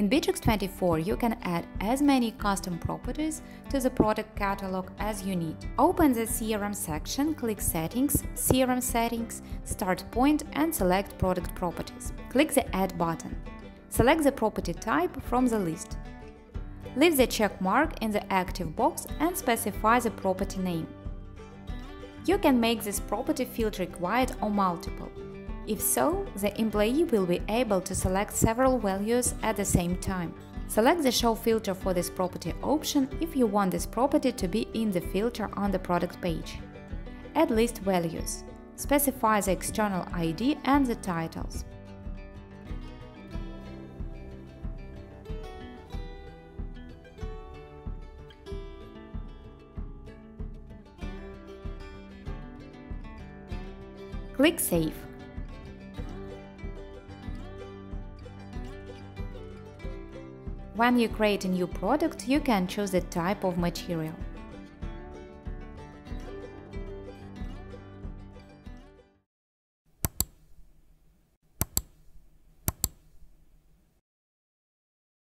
In Bitrix24, you can add as many custom properties to the product catalog as you need. Open the CRM section, click Settings, CRM Settings, Start Point and select Product Properties. Click the Add button. Select the property type from the list. Leave the check mark in the active box and specify the property name. You can make this property field required or multiple. If so, the employee will be able to select several values at the same time. Select the Show filter for this property option if you want this property to be in the filter on the product page. Add list values. Specify the external ID and the titles. Click Save. When you create a new product, you can choose the type of material.